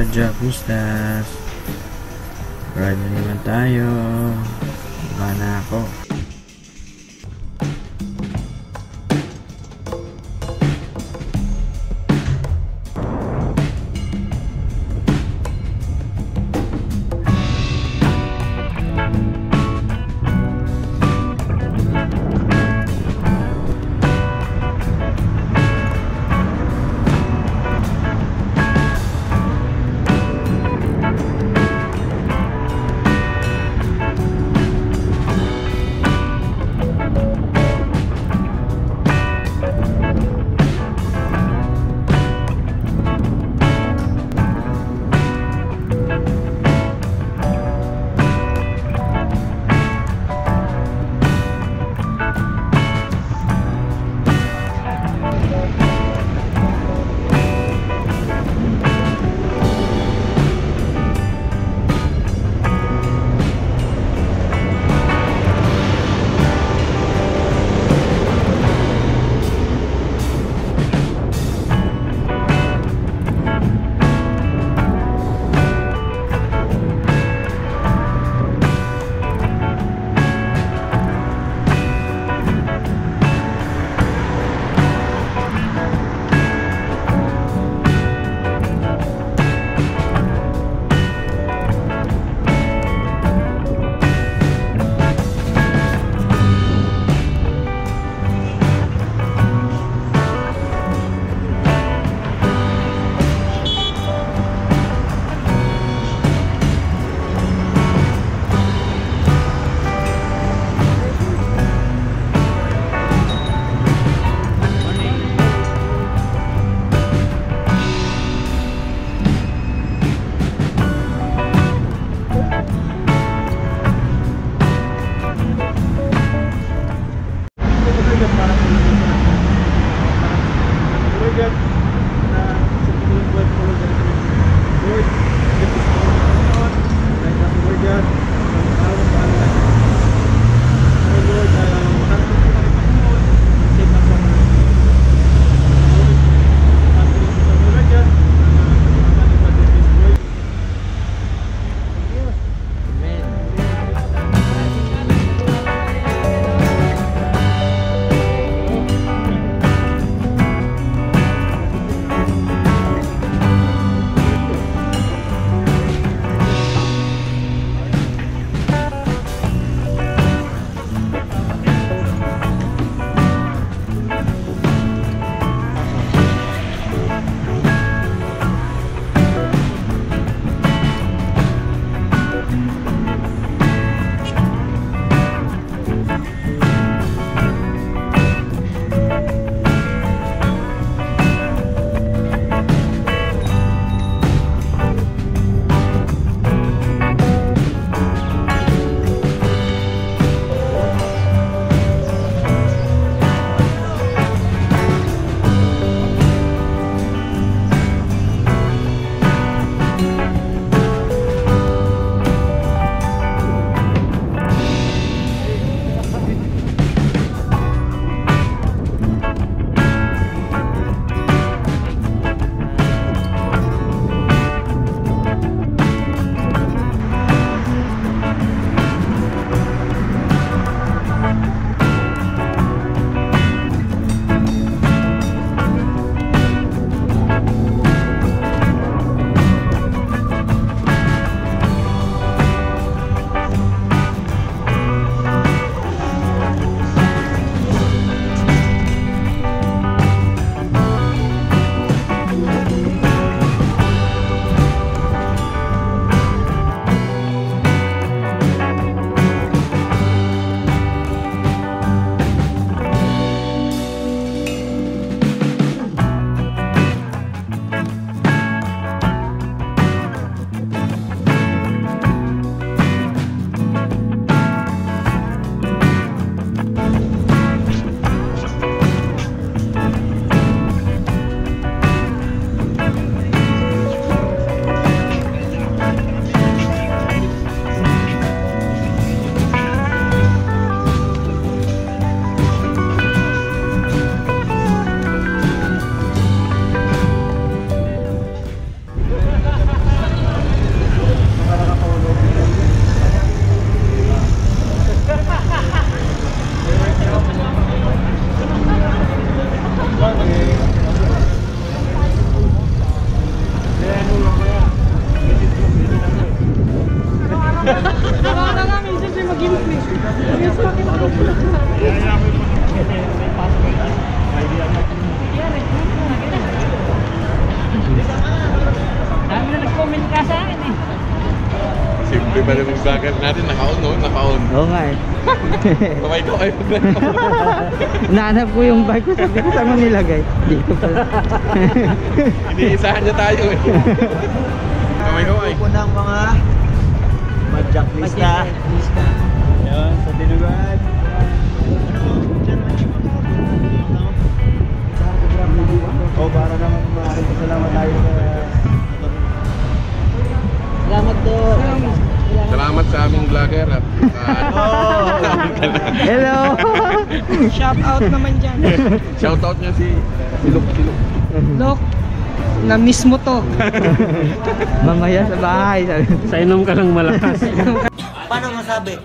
Prajapistas. Ride na naman tayo. Baba na ako. Simple pa naman vlogger natin. Naka-on, no? Naka-on. Oo nga eh. Kamay ko kayo. Nahanap ko yung bike ko. Sabi ko saan mo nilagay. Dito pala. Iniisahan niya tayo eh. Kamay ko kayo. Grupo ng mga Madjak lista. Shout out naman dyan. shoutout niya si Silok Silok. Look, na-miss mo to. Mamaya sa bahay. Sa inom ka lang malakas. Paano masabi?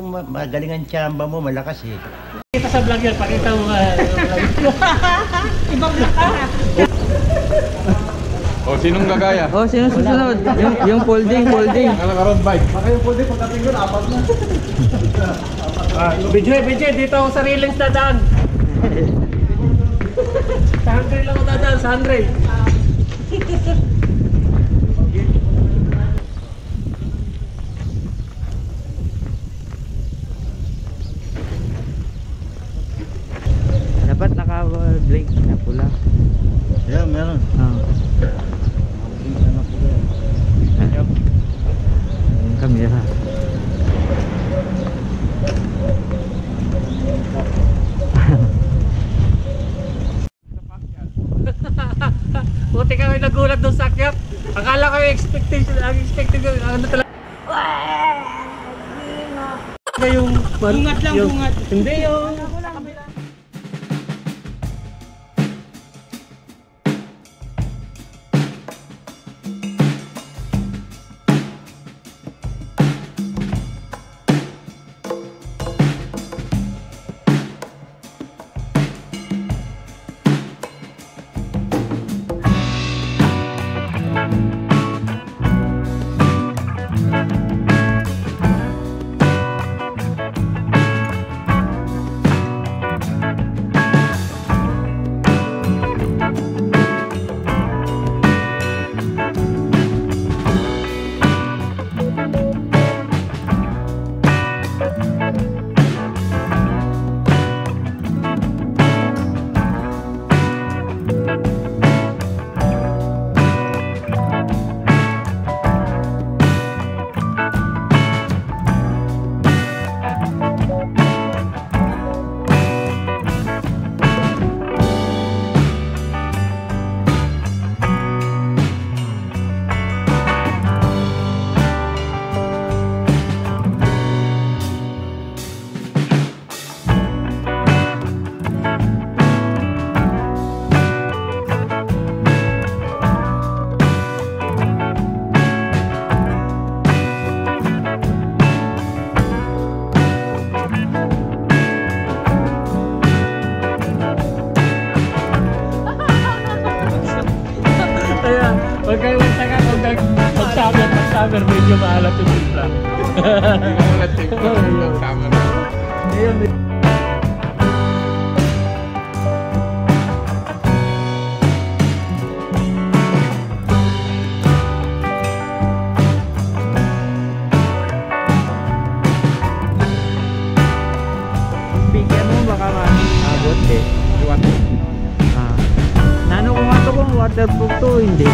Kung ma- magaling ang tsamba mo, malakas eh. Kita sa vlog yan, pakita mo. ah, Ibang mata. O, sinong gagaya? Oh, sino susunod? yung, yung folding, folding. Ano ka road bike? Ah, Bidyo, Bidyo, dito ako sa railings dadaan. sa 100 lang ako dadaan, sa 100. Dapat naka-blink na pula. Yeah, meron. Ah. Yung kamera. Buti kami nagulat doon sa akyat. Akala ko yung expectation, ang expected ko, ano talaga. yung Bungat lang, yung- bungat. Hindi yung Huwag kayo magtaka kung nag mag-summer, mag-summer, medyo maalat yung timpla. Hindi mo ulat yung tama na. Ayun, Bigyan mo baka maabot eh. Iwan. Ah. Nano ko nga to kung waterproof to o hindi.